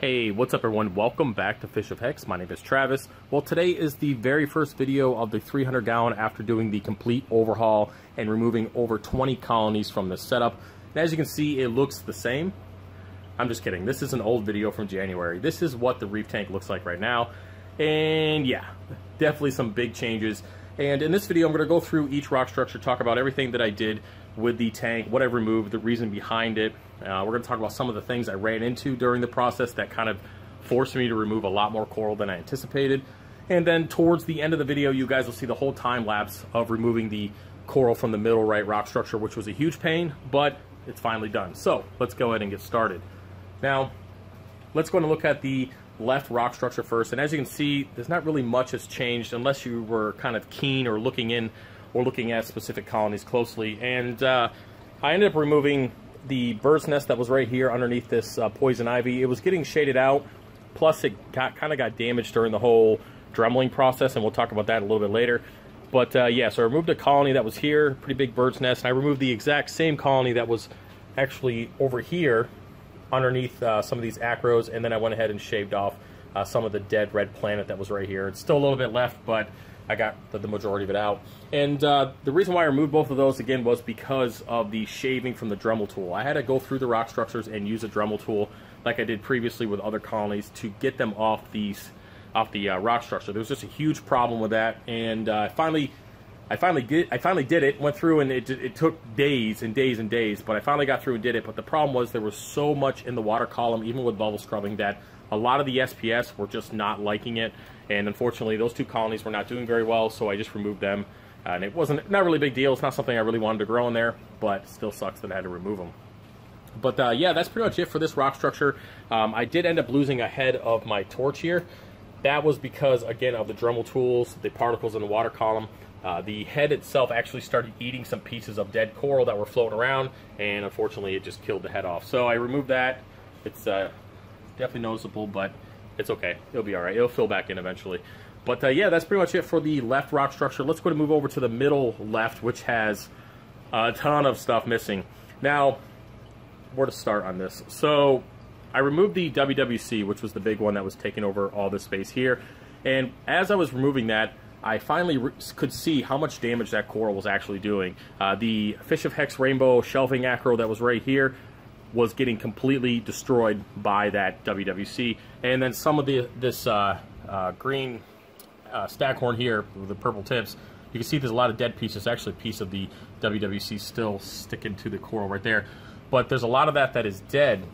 Hey, what's up everyone? Welcome back to Fish of Hex. My name is Travis. Well, today is the very first video of the 300 gallon after doing the complete overhaul and removing over 20 colonies from the setup. And as you can see, it looks the same. I'm just kidding. This is an old video from January. This is what the reef tank looks like right now. And yeah, definitely some big changes. And in this video, I'm going to go through each rock structure, talk about everything that I did with the tank, what I removed, the reason behind it. Uh, we're going to talk about some of the things I ran into during the process that kind of forced me to remove a lot more coral than I anticipated. And then towards the end of the video, you guys will see the whole time lapse of removing the coral from the middle right rock structure, which was a huge pain, but it's finally done. So let's go ahead and get started. Now, let's go and look at the left rock structure first. And as you can see, there's not really much has changed unless you were kind of keen or looking in or looking at specific colonies closely. And uh, I ended up removing the bird's nest that was right here underneath this uh, poison ivy. It was getting shaded out, plus it got kind of got damaged during the whole dremeling process, and we'll talk about that a little bit later. But uh, yeah, so I removed a colony that was here, pretty big bird's nest, and I removed the exact same colony that was actually over here underneath uh, some of these acros, and then I went ahead and shaved off uh, some of the dead red planet that was right here. It's still a little bit left, but I got the, the majority of it out. And uh, the reason why I removed both of those, again, was because of the shaving from the Dremel tool. I had to go through the rock structures and use a Dremel tool like I did previously with other colonies to get them off these off the uh, rock structure. There was just a huge problem with that, and uh, finally I finally did. I finally did it. Went through and it, it took days and days and days, but I finally got through and did it. But the problem was there was so much in the water column, even with bubble scrubbing, that a lot of the SPS were just not liking it. And unfortunately, those two colonies were not doing very well, so I just removed them. And it wasn't not really a big deal. It's not something I really wanted to grow in there, but still sucks that I had to remove them. But uh, yeah, that's pretty much it for this rock structure. Um, I did end up losing a head of my torch here. That was because, again, of the Dremel tools, the particles in the water column. Uh, the head itself actually started eating some pieces of dead coral that were floating around, and unfortunately it just killed the head off. So I removed that. It's uh, definitely noticeable, but it's okay. It'll be all right. It'll fill back in eventually. But uh, yeah, that's pretty much it for the left rock structure. Let's go and move over to the middle left, which has a ton of stuff missing. Now, where to start on this? So I removed the WWC, which was the big one that was taking over all this space here. And as I was removing that, I finally could see how much damage that coral was actually doing. Uh, the Fish of Hex Rainbow shelving acro that was right here was getting completely destroyed by that WWC. And then some of the this uh, uh, green uh, staghorn here with the purple tips, you can see there's a lot of dead pieces. Actually, a piece of the WWC still sticking to the coral right there. But there's a lot of that that is dead.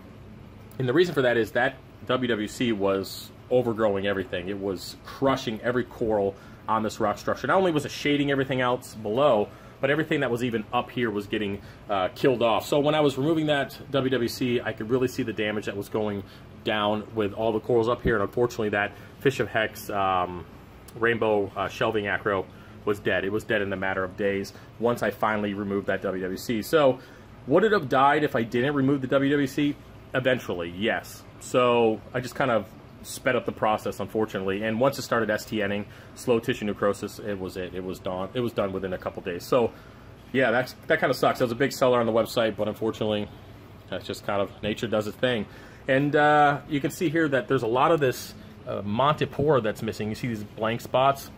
And the reason for that is that WWC was overgrowing everything. It was crushing every coral on this rock structure. Not only was it shading everything else below, but everything that was even up here was getting uh, killed off. So when I was removing that WWC, I could really see the damage that was going down with all the corals up here. And unfortunately, that Fish of Hex um, rainbow uh, shelving acro was dead. It was dead in a matter of days once I finally removed that WWC. So would it have died if I didn't remove the WWC? Eventually, yes. So I just kind of sped up the process, unfortunately. And once it started STNing, slow tissue necrosis, it was it. It was done. It was done within a couple days. So, yeah, that's that kind of sucks. That was a big seller on the website, but unfortunately, that's just kind of nature does its thing. And uh, you can see here that there's a lot of this uh, Montipora that's missing. You see these blank spots.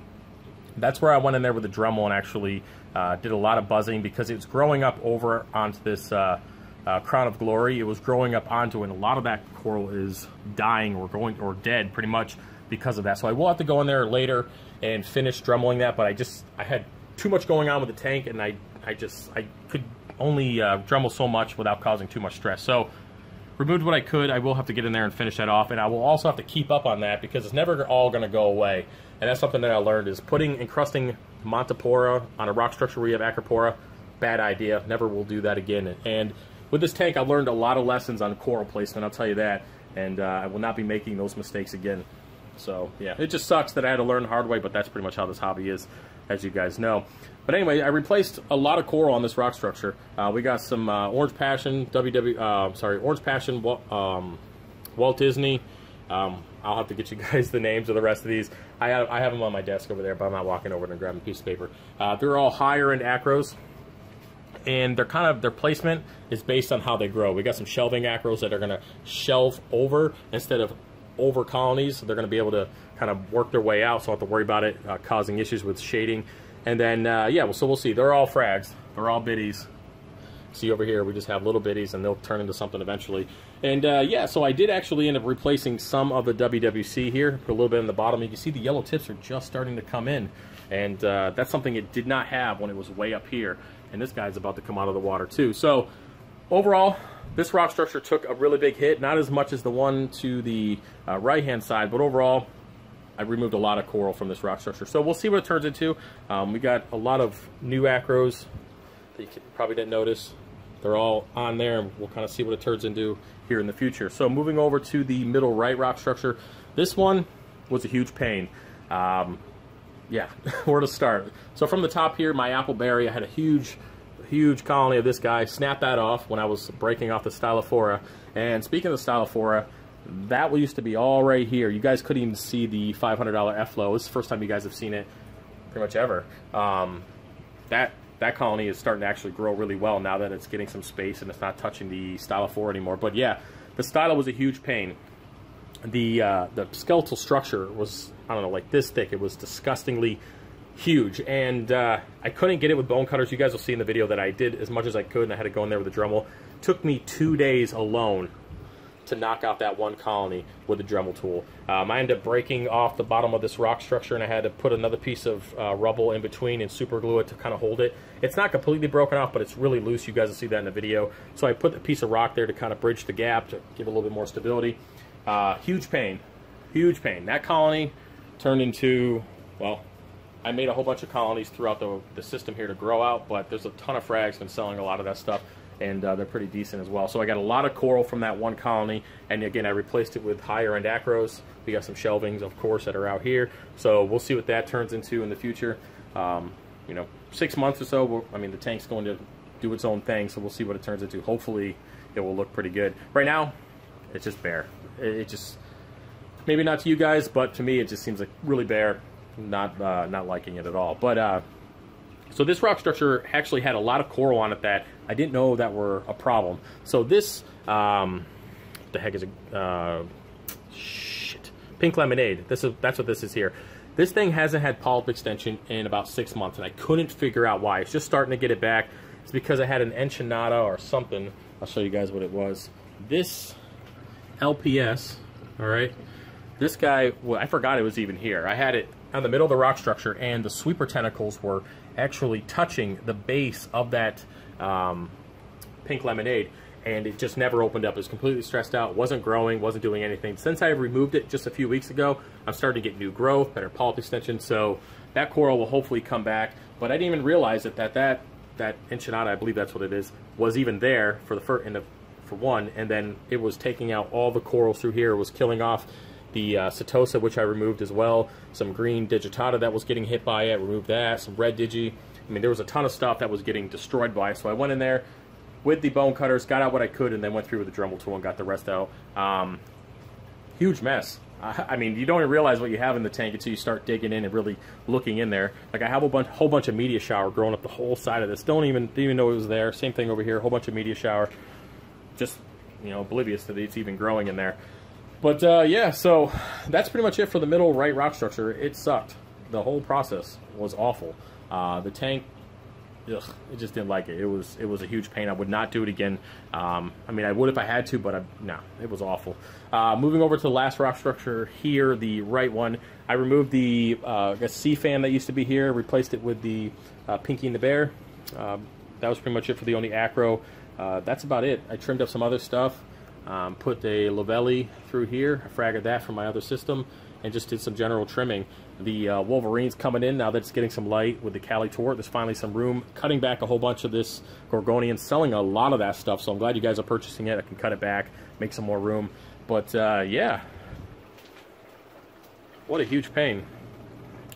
That's where I went in there with the Dremel and actually uh, did a lot of buzzing because it's growing up over onto this uh, uh, Crown of Glory. It was growing up onto, and a lot of that coral is dying or going or dead pretty much because of that. So I will have to go in there later and finish dremeling that, but I just I had too much going on with the tank, and I I just I could only uh, dremel so much without causing too much stress. So removed what I could. I will have to get in there and finish that off, and I will also have to keep up on that because it's never all going to go away. And that's something that I learned is putting encrusting Montipora on a rock structure where you have Acropora, bad idea. Never will do that again. And with this tank, I learned a lot of lessons on coral placement, I'll tell you that, and uh, I will not be making those mistakes again. So, yeah, it just sucks that I had to learn hard way, but that's pretty much how this hobby is, as you guys know. But anyway, I replaced a lot of coral on this rock structure. Uh, we got some uh, Orange Passion, WW, uh, sorry, Orange Passion, um, Walt Disney. Um, I'll have to get you guys the names of the rest of these. I have, I have them on my desk over there, but I'm not walking over and grabbing a piece of paper. Uh, they're all higher end acros and they're kind of their placement is based on how they grow. We got some shelving acros that are going to shelve over instead of over colonies. So they're going to be able to kind of work their way out, so I don't have to worry about it uh, causing issues with shading. And then, uh, yeah, well, so we'll see. They're all frags. They're all biddies. See over here, we just have little biddies, and they'll turn into something eventually. And uh, yeah, so I did actually end up replacing some of the WWC here, put a little bit in the bottom. You can see the yellow tips are just starting to come in, and uh, that's something it did not have when it was way up here. And this guy's about to come out of the water too. So overall, this rock structure took a really big hit, not as much as the one to the uh, right-hand side, but overall, I removed a lot of coral from this rock structure. So we'll see what it turns into. Um, we got a lot of new acros that you probably didn't notice. They're all on there, and we'll kind of see what it turns into here in the future. So moving over to the middle right rock structure, this one was a huge pain. Um, yeah, where to start? So from the top here, my appleberry, I had a huge, huge colony of this guy. Snapped that off when I was breaking off the Stylophora. And speaking of the Stylophora, that used to be all right here. You guys couldn't even see the $500 F-Flow. This is the first time you guys have seen it pretty much ever. Um, that that colony is starting to actually grow really well now that it's getting some space and it's not touching the Stylophora anymore. But yeah, the stylo was a huge pain. The uh, the skeletal structure was I don't know like this thick. It was disgustingly huge, and uh, I couldn't get it with bone cutters. You guys will see in the video that I did as much as I could, and I had to go in there with a Dremel. Took me two days alone to knock out that one colony with a Dremel tool. Um, I ended up breaking off the bottom of this rock structure and I had to put another piece of uh, rubble in between and super glue it to kind of hold it. It's not completely broken off, but it's really loose. You guys will see that in the video. So I put a piece of rock there to kind of bridge the gap to give it a little bit more stability. Uh, huge pain, huge pain. That colony turned into, well, I made a whole bunch of colonies throughout the, the system here to grow out, but there's a ton of frags been selling a lot of that stuff and uh, they're pretty decent as well. So I got a lot of coral from that one colony, and again, I replaced it with higher end acros. We got some shelvings, of course, that are out here. So we'll see what that turns into in the future. Um, you know, six months or so, I mean, the tank's going to do its own thing, so we'll see what it turns into. Hopefully, it will look pretty good. Right now, it's just bare. It, it just, maybe not to you guys, but to me, it just seems like really bare. Not, uh, not liking it at all. But, uh, so this rock structure actually had a lot of coral on it that I didn't know that were a problem. So this, um, the heck is it? Uh, shit, pink lemonade. This is that's what this is here. This thing hasn't had polyp extension in about six months, and I couldn't figure out why. It's just starting to get it back. It's because I had an enchinada or something. I'll show you guys what it was. This LPS, all right. This guy, well, I forgot it was even here. I had it on the middle of the rock structure, and the sweeper tentacles were actually touching the base of that um, pink lemonade and it just never opened up. It was completely stressed out, wasn't growing, wasn't doing anything. Since I removed it just a few weeks ago, I'm starting to get new growth, better polyp extension, so that coral will hopefully come back. But I didn't even realize that that, that, that enchinada, I believe that's what it is, was even there for the in the, for one, and then it was taking out all the corals through here, was killing off the uh, Setosa, which I removed as well, some green digitata that was getting hit by it, removed that, some red digi. I mean, there was a ton of stuff that was getting destroyed by it, so I went in there with the bone cutters, got out what I could, and then went through with the Dremel tool and got the rest out. Um, huge mess. I, mean, you don't even realize what you have in the tank until you start digging in and really looking in there. Like I have a bunch, whole bunch of media shower growing up the whole side of this. Don't even didn't even know it was there. Same thing over here, a whole bunch of media shower. Just you know, oblivious that it's even growing in there. But uh, yeah, so that's pretty much it for the middle right rock structure. It sucked. The whole process was awful. Uh, the tank, ugh, it just didn't like it. It was it was a huge pain. I would not do it again. Um, I mean, I would if I had to, but I, no, it was awful. Uh, moving over to the last rock structure here, the right one, I removed the uh, sea fan that used to be here, replaced it with the uh, Pinky and the Bear. Um, that was pretty much it for the only acro. Uh, that's about it. I trimmed up some other stuff. Um, put a Lovelli through here, I fragged that from my other system, and just did some general trimming. The uh, Wolverine's coming in now that it's getting some light with the Cali Tort. There's finally some room. Cutting back a whole bunch of this Gorgonian, selling a lot of that stuff, so I'm glad you guys are purchasing it. I can cut it back, make some more room. But uh, yeah, what a huge pain.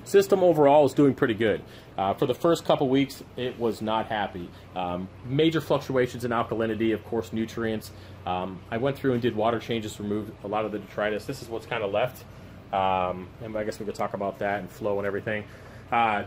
System overall is doing pretty good. Uh, for the first couple weeks, it was not happy. Um, major fluctuations in alkalinity, of course, nutrients. Um, I went through and did water changes, removed a lot of the detritus. This is what's kind of left. Um, and I guess we could talk about that and flow and everything. Uh,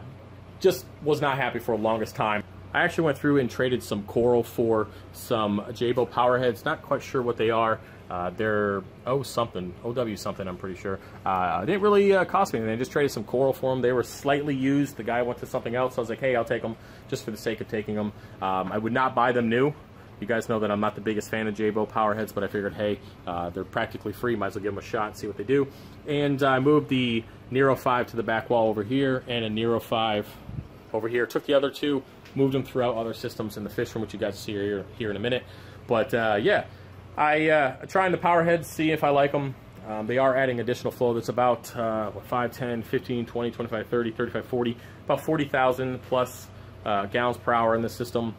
just was not happy for the longest time. I actually went through and traded some coral for some Jebao powerheads. Not quite sure what they are. Uh, they're oh something, OW something. I'm pretty sure. Uh, didn't really uh, cost me anything. I just traded some coral for them. They were slightly used. The guy went to something else. So I was like, hey, I'll take them just for the sake of taking them. Um, I would not buy them new. You guys know that I'm not the biggest fan of Jebao Powerheads, but I figured, hey, uh, they're practically free. Might as well give them a shot and see what they do. And I moved the Nero 5 to the back wall over here and a Nero 5 over here. Took the other two, moved them throughout other systems in the fish room, which you guys see here, here in a minute. But uh, yeah, I uh, trying the Powerheads, see if I like them. Um, they are adding additional flow that's about uh, what, 5, 10, 15, 20, 25, 30, 35, 40, about 40,000 plus uh, gallons per hour in the system.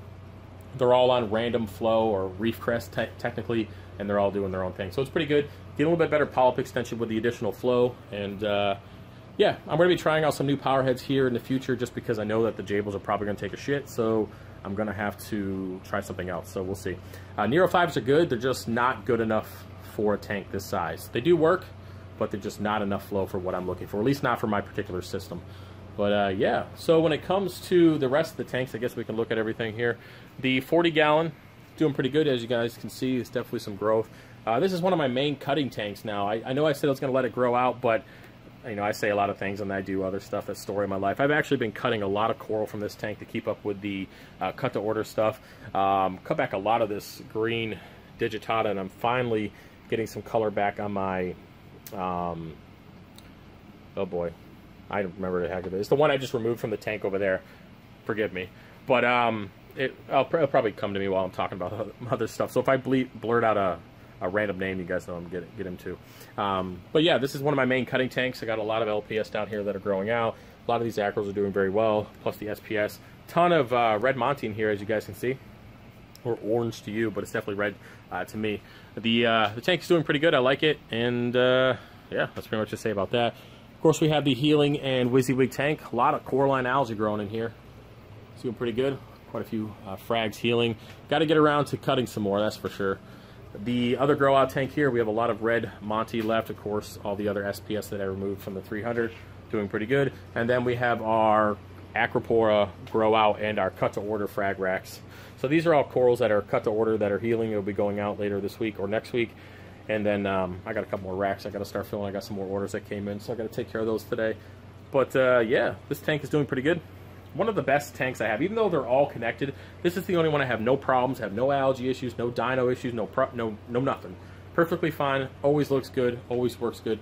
They're all on random flow or reef crest te technically, and they're all doing their own thing. So it's pretty good. Get a little bit better polyp extension with the additional flow. And uh, yeah, I'm going to be trying out some new power heads here in the future just because I know that the Jebaos are probably going to take a shit. So I'm going to have to try something else. So we'll see. Uh, Nero 5s are good. They're just not good enough for a tank this size. They do work, but they're just not enough flow for what I'm looking for, at least not for my particular system. But uh, yeah, so when it comes to the rest of the tanks, I guess we can look at everything here. The 40 gallon, doing pretty good as you guys can see. It's definitely some growth. Uh, this is one of my main cutting tanks now. I, I know I said I was going to let it grow out, but you know I say a lot of things and I do other stuff. That's story of my life. I've actually been cutting a lot of coral from this tank to keep up with the uh, cut to order stuff. Um, cut back a lot of this green digitata, and I'm finally getting some color back on my. Um, oh boy, I don't remember the heck of it. It's the one I just removed from the tank over there. Forgive me. But um, it, will probably come to me while I'm talking about other stuff. So if I ble blurt out a, a random name, you guys know I'm get get him to. Um, but yeah, this is one of my main cutting tanks. I got a lot of LPS down here that are growing out. A lot of these acros are doing very well, plus the SPS. Ton of uh, red monty in here, as you guys can see. Or orange to you, but it's definitely red uh, to me. The uh, the tank's doing pretty good. I like it, and uh, yeah, that's pretty much to say about that. Of course, we have the Healing and WYSIWYG tank. A lot of coralline algae growing in here. It's doing pretty good. Quite a few uh, frags healing. Got to get around to cutting some more, that's for sure. The other grow out tank here, we have a lot of red Monty left. Of course, all the other SPS that I removed from the 300, doing pretty good. And then we have our Acropora grow out and our cut to order frag racks. So these are all corals that are cut to order that are healing. They'll be going out later this week or next week. And then um, I got a couple more racks I got to start filling. I got some more orders that came in, so I got to take care of those today. But uh, yeah, this tank is doing pretty good. One of the best tanks I have, even though they're all connected. This is the only one I have no problems, have no algae issues, no dino issues, no no no nothing. Perfectly fine. Always looks good. Always works good.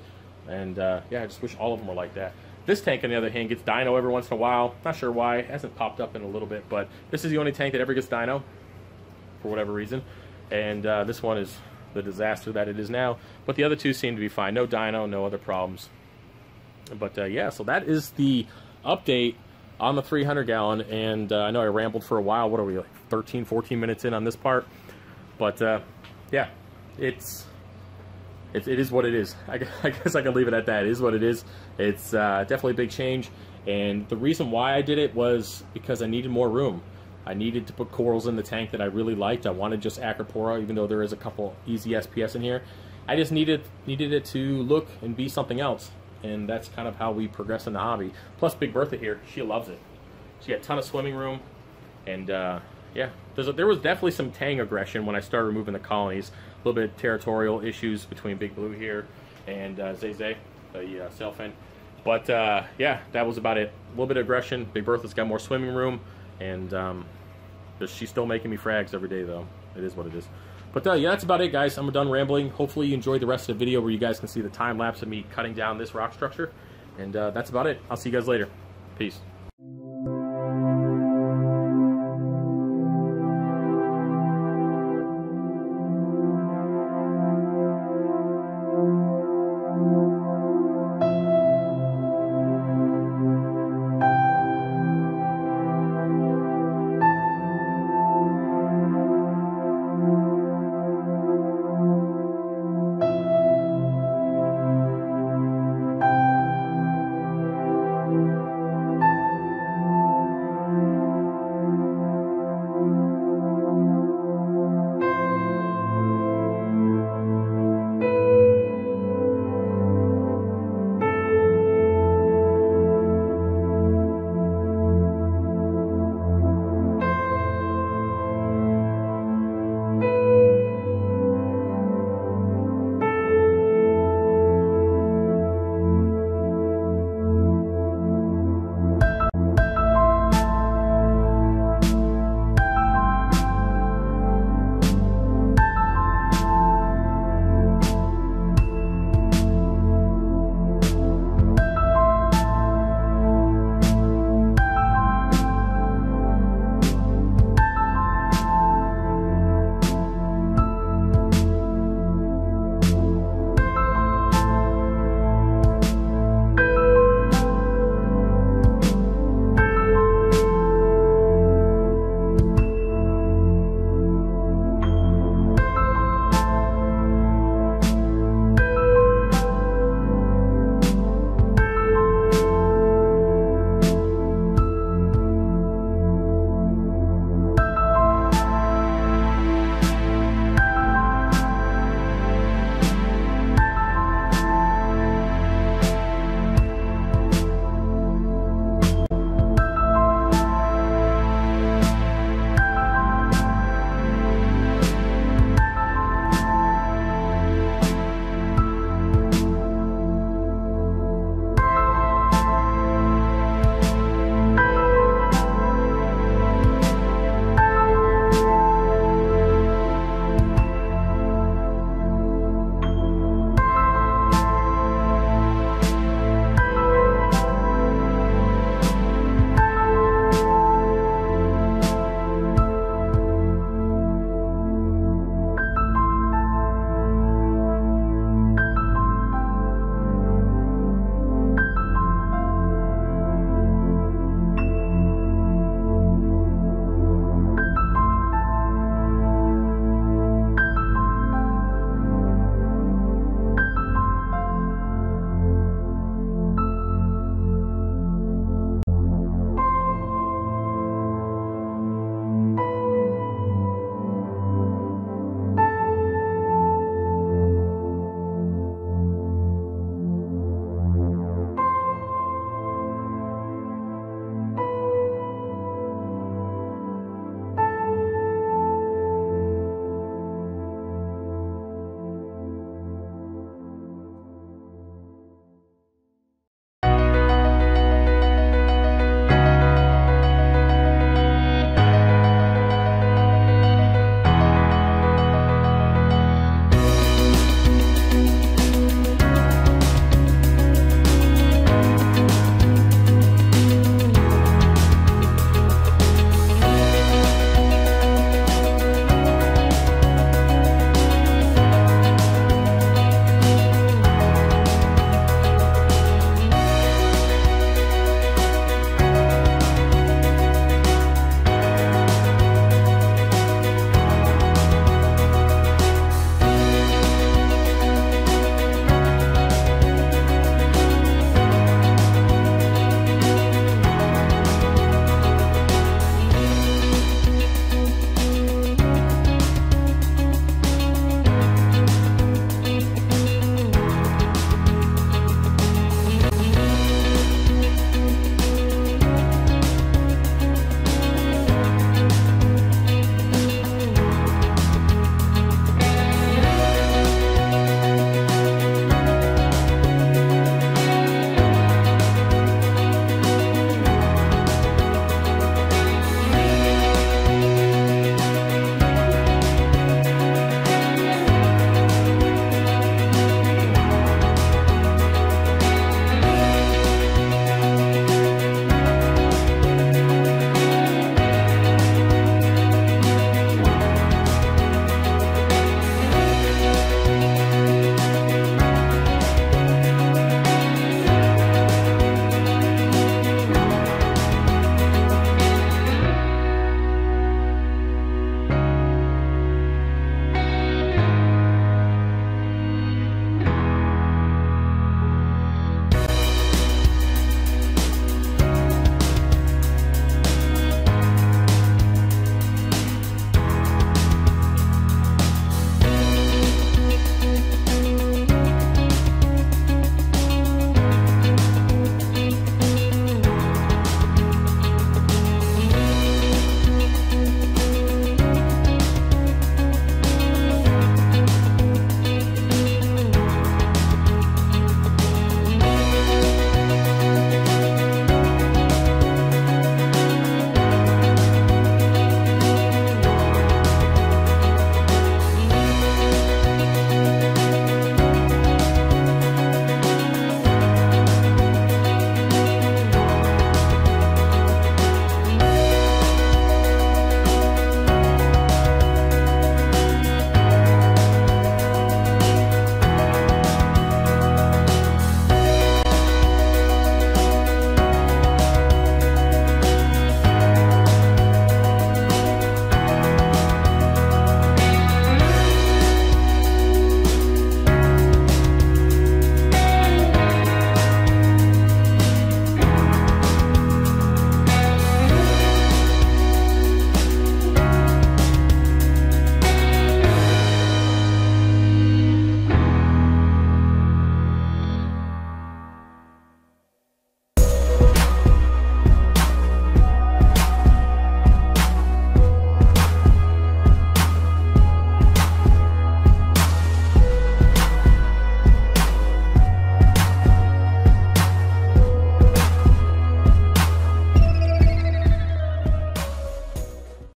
And uh, yeah, I just wish all of them were like that. This tank, on the other hand, gets dino every once in a while. Not sure why. It hasn't popped up in a little bit, but this is the only tank that ever gets dino for whatever reason. And uh, this one is the disaster that it is now. But the other two seem to be fine. No dino, no other problems. But uh, yeah, so that is the update on the 300 gallon. And uh, I know I rambled for a while. What are we, like 13, 14 minutes in on this part? But uh, yeah, it's, it, it is what it is. I, I, guess I can leave it at that. It is what it is. It's uh, definitely a big change. And the reason why I did it was because I needed more room. I needed to put corals in the tank that I really liked. I wanted just Acropora, even though there is a couple easy SPS in here. I just needed needed it to look and be something else, and that's kind of how we progress in the hobby. Plus, Big Bertha here, she loves it. She had a ton of swimming room, and uh, yeah, a, there was definitely some tang aggression when I started removing the colonies. A little bit of territorial issues between Big Blue here and uh, Zay the uh, sailfin. But uh, yeah, that was about it. A little bit of aggression. Big Bertha's got more swimming room, and um, She's still making me frags every day, though. It is what it is. But uh, yeah, that's about it, guys. I'm done rambling. Hopefully you enjoyed the rest of the video where you guys can see the time lapse of me cutting down this rock structure. And uh, that's about it. I'll see you guys later. Peace.